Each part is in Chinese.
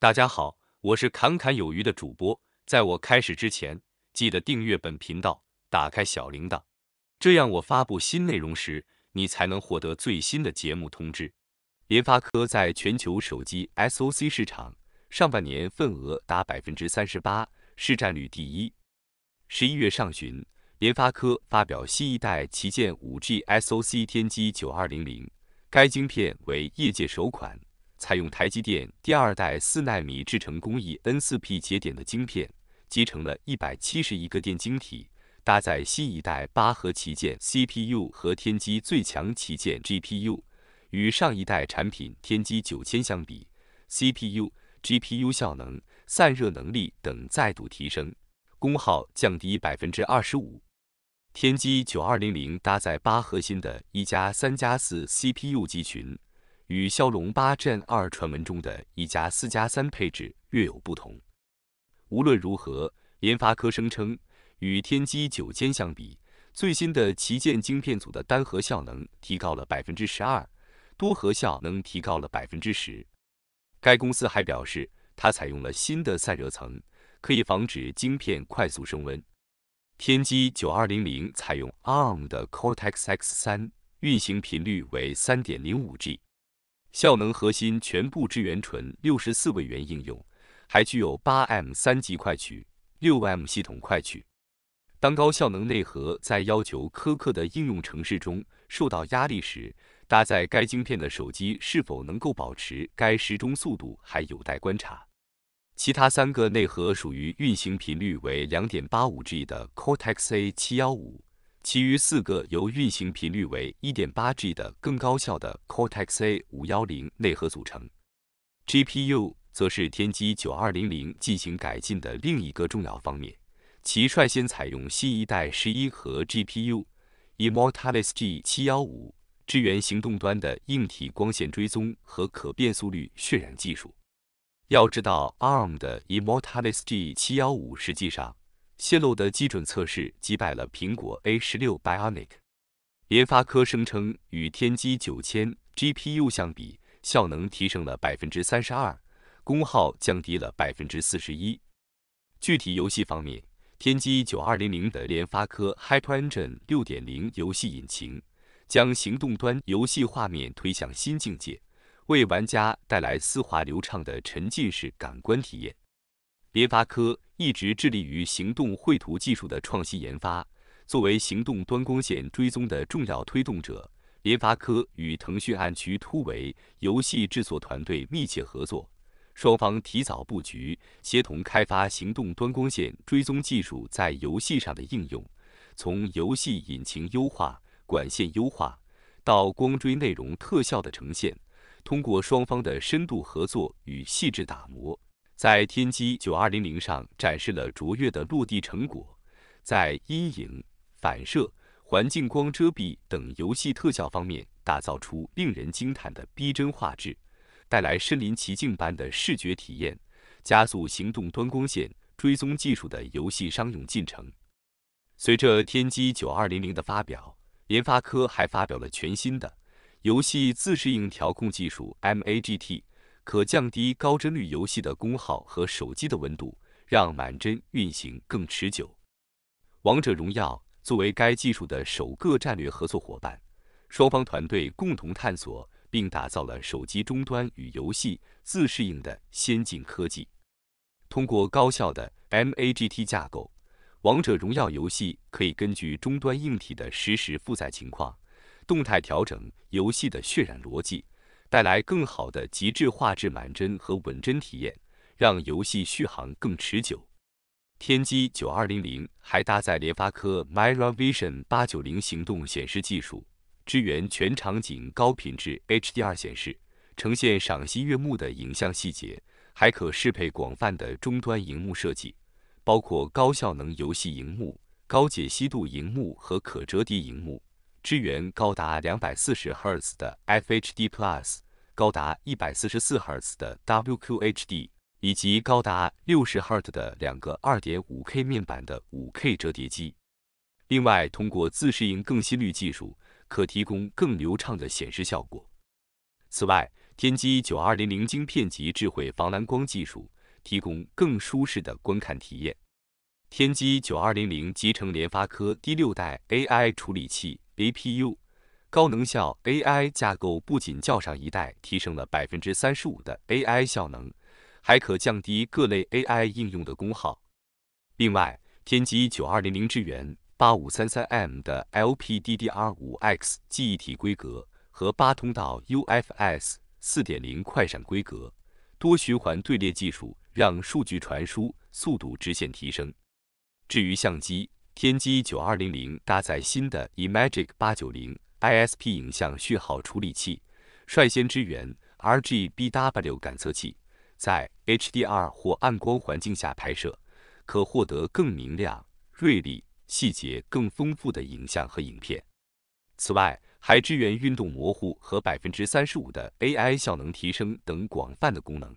大家好，我是侃侃有余的主播。在我开始之前，记得订阅本频道，打开小铃铛，这样我发布新内容时，你才能获得最新的节目通知。联发科在全球手机 SoC 市场上半年份额达百分之三十八，市占率第一。十一月上旬，联发科发表新一代旗舰五 G SoC 天玑九二零零，该晶片为业界首款。采用台积电第二代四纳米制程工艺 N4P 节点的晶片，集成了一百七十一个电晶体，搭载新一代八核旗舰 CPU 和天玑最强旗舰 GPU。与上一代产品天玑九千相比，CPU、GPU 效能、散热能力等再度提升，功耗降低百分之二十五。天玑九二零零搭载八核心的一加三加四 CPU 集群。与骁龙八 Gen 二传闻中的一加四加三配置略有不同。无论如何，联发科声称，与天玑九千相比，最新的旗舰晶片组的单核效能提高了百分之十二，多核效能提高了百分之十。该公司还表示，它采用了新的散热层，可以防止晶片快速升温。天玑九二零零采用 ARM 的 Cortex X 三，运行频率为三点零五 G。效能核心全部支援纯六十四位元应用，还具有八 M 三级快取、六 M 系统快取。当高效能内核在要求苛刻的应用程式中受到压力时，搭载该晶片的手机是否能够保持该时钟速度还有待观察。其他三个内核属于运行频率为两点八五 G 的 Cortex A 七幺五。其余四个由运行频率为 1.8G 的更高效的 Cortex A510 内核组成，GPU 则是天玑9200进行改进的另一个重要方面。其率先采用新一代十一核 GPU，Immortalis G715，支援行动端的硬体光线追踪和可变速率渲染技术。要知道，ARM 的 Immortalis G715 实际上。泄露的基准测试击败了苹果 A 十六 Bionic。联发科声称，与天玑九千 GPU 相比，效能提升了百分之三十二，功耗降低了百分之四十一。具体游戏方面，天玑九二零零的联发科 Hyperengine 六点零游戏引擎，将行动端游戏画面推向新境界，为玩家带来丝滑流畅的沉浸式感官体验。联发科一直致力于行动绘图技术的创新研发。作为行动端光线追踪的重要推动者，联发科与腾讯暗区突围游戏制作团队密切合作，双方提早布局，协同开发行动端光线追踪技术在游戏上的应用。从游戏引擎优化、管线优化到光追内容特效的呈现，通过双方的深度合作与细致打磨。在天玑九二零零上展示了卓越的落地成果，在阴影、反射、环境光遮蔽等游戏特效方面打造出令人惊叹的逼真画质，带来身临其境般的视觉体验，加速行动端光线追踪技术的游戏商用进程。随着天玑九二零零的发表，联发科还发表了全新的游戏自适应调控技术 MAGT。可降低高帧率游戏的功耗和手机的温度，让满帧运行更持久。王者荣耀作为该技术的首个战略合作伙伴，双方团队共同探索并打造了手机终端与游戏自适应的先进科技。通过高效的 MAGT 架构，王者荣耀游戏可以根据终端硬体的实时负载情况，动态调整游戏的渲染逻辑。带来更好的极致画质满帧和稳帧体验，让游戏续航更持久。天玑九二零零还搭载联发科 Mira Vision 八九零行动显示技术，支援全场景高品质 HDR 显示，呈现赏心悦目的影像细节，还可适配广泛的终端荧幕设计，包括高效能游戏荧幕、高解析度荧幕和可折叠荧幕，支援高达两百四十赫兹的 FHD Plus。高达一百四十四赫兹的 WQHD，以及高达六十赫兹的两个二点五 K 面板的五 K 折叠机。另外，通过自适应更新率技术，可提供更流畅的显示效果。此外，天玑九二零零晶片级智慧防蓝光技术，提供更舒适的观看体验。天玑九二零零集成联发科第六代 AI 处理器 APU，高能效 AI 架构不仅较上一代提升了百分之三十五的 AI 效能，还可降低各类 AI 应用的功耗。另外，天玑九二零零支援八五三三 M 的 LPDDR5X 记忆体规格和八通道 UFS 四点零快闪规格，多循环队列技术让数据传输速度直线提升。至于相机，天玑九二零零搭载新的 Imagic 八九零 ISP 影像序号处理器，率先支援 RGBW 感测器，在 HDR 或暗光环境下拍摄，可获得更明亮、锐利、细节更丰富的影像和影片。此外，还支援运动模糊和百分之三十五的 AI 效能提升等广泛的功能。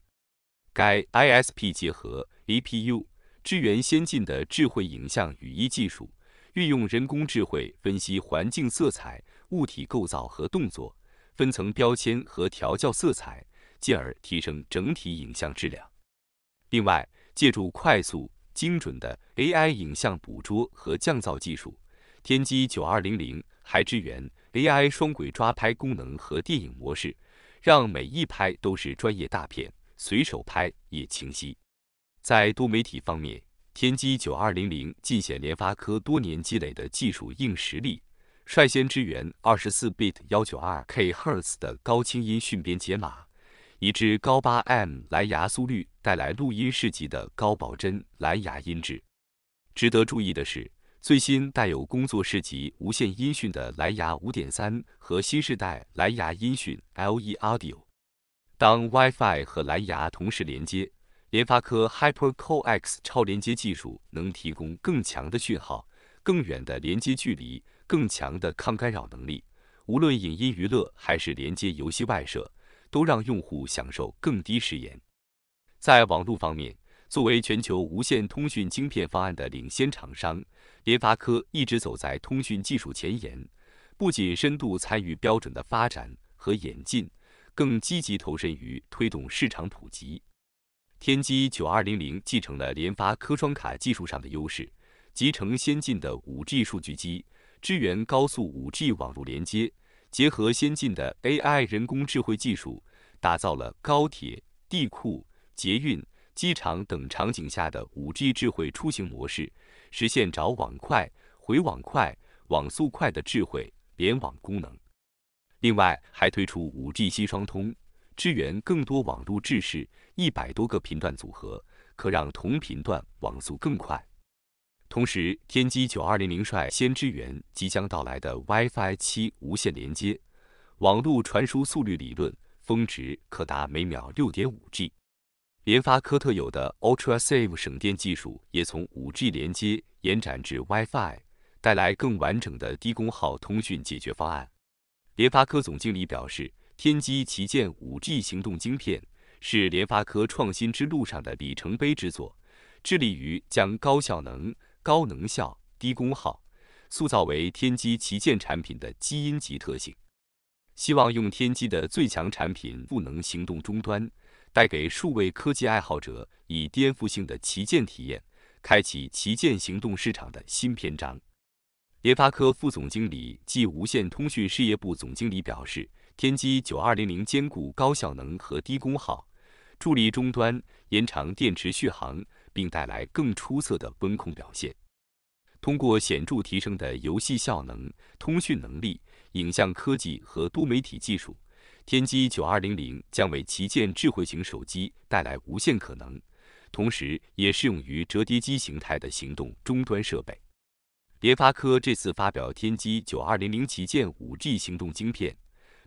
该 ISP 结合 APU。支援先进的智慧影像语义技术，运用人工智慧分析环境色彩、物体构造和动作，分层标签和调校色彩，进而提升整体影像质量。另外，借助快速精准的 AI 影像捕捉和降噪技术，天玑九二零零还支援 AI 双轨抓拍功能和电影模式，让每一拍都是专业大片，随手拍也清晰。在多媒体方面，天玑九二零零尽显联发科多年积累的技术硬实力，率先支援二十四 bit 幺九二 K 赫兹的高清音讯编解码，以至高八 M 蓝牙速率带来录音室级的高保真蓝牙音质。值得注意的是，最新带有工作室级无线音讯的蓝牙五点三和新世代蓝牙音讯 LE Audio，当 WiFi 和蓝牙同时连接。联发科 HyperCoax 超连接技术能提供更强的讯号、更远的连接距离、更强的抗干扰能力。无论影音娱乐还是连接游戏外设，都让用户享受更低时延。在网络方面，作为全球无线通讯晶片方案的领先厂商，联发科一直走在通讯技术前沿，不仅深度参与标准的发展和演进，更积极投身于推动市场普及。天玑九二零零继承了联发科双卡技术上的优势，集成先进的五 G 数据机，支援高速五 G 网络连接，结合先进的 AI 人工智慧技术，打造了高铁、地库、捷运、机场等场景下的五 G 智慧出行模式，实现找网快、回网快、网速快的智慧联网功能。另外，还推出五 G 新双通。支援更多网络制式，一百多个频段组合，可让同频段网速更快。同时，天玑九二零零率先支援即将到来的 WiFi 七无线连接，网络传输速率理论峰值可达每秒六点五 G。联发科特有的 UltraSave 省电技术也从五 G 连接延展至 WiFi，带来更完整的低功耗通讯解决方案。联发科总经理表示。天玑旗舰 5G 行动晶片是联发科创新之路上的里程碑之作，致力于将高效能、高能效、低功耗塑造为天玑旗舰产品的基因级特性。希望用天玑的最强产品赋能行动终端，带给数位科技爱好者以颠覆性的旗舰体验，开启旗舰行动市场的新篇章。联发科副总经理暨无线通讯事业部总经理表示。天玑九二零零兼顾高效能和低功耗，助力终端延长电池续航，并带来更出色的温控表现。通过显著提升的游戏效能、通讯能力、影像科技和多媒体技术，天玑九二零零将为旗舰智慧型手机带来无限可能，同时也适用于折叠机形态的行动终端设备。联发科这次发表天玑九二零零旗舰五 G 行动晶片。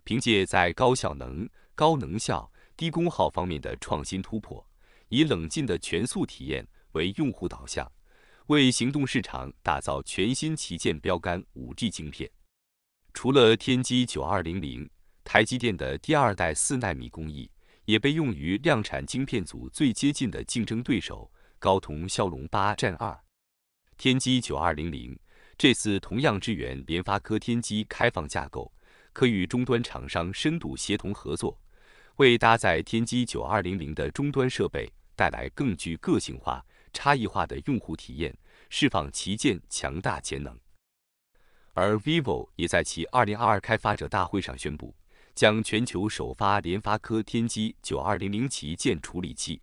凭借在高效能、高能效、低功耗方面的创新突破，以冷静的全速体验为用户导向，为行动市场打造全新旗舰标杆 5G 晶片。除了天玑九二零零，台积电的第二代四纳米工艺也被用于量产晶片组最接近的竞争对手高通骁龙八 Gen 二。天玑九二零零这次同样支援联发科天玑开放架构。可与终端厂商深度协同合作，为搭载天玑九二零零的终端设备带来更具个性化、差异化的用户体验，释放旗舰强大潜能。而 vivo 也在其二零二二开发者大会上宣布，将全球首发联发科天玑九二零零旗舰处理器，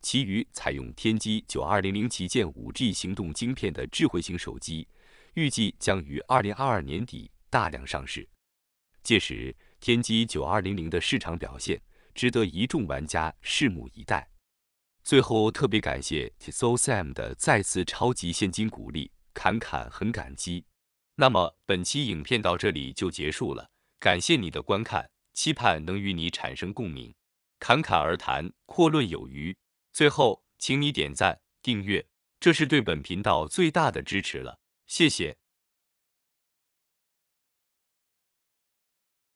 其余采用天玑九二零零旗舰五 G 行动晶片的智慧型手机，预计将于二零二二年底大量上市。届时，天玑九二零零的市场表现值得一众玩家拭目以待。最后，特别感谢 TSOSAM 的再次超级现金鼓励，侃侃很感激。那么本期影片到这里就结束了，感谢你的观看，期盼能与你产生共鸣。侃侃而谈，阔论有余。最后，请你点赞、订阅，这是对本频道最大的支持了，谢谢。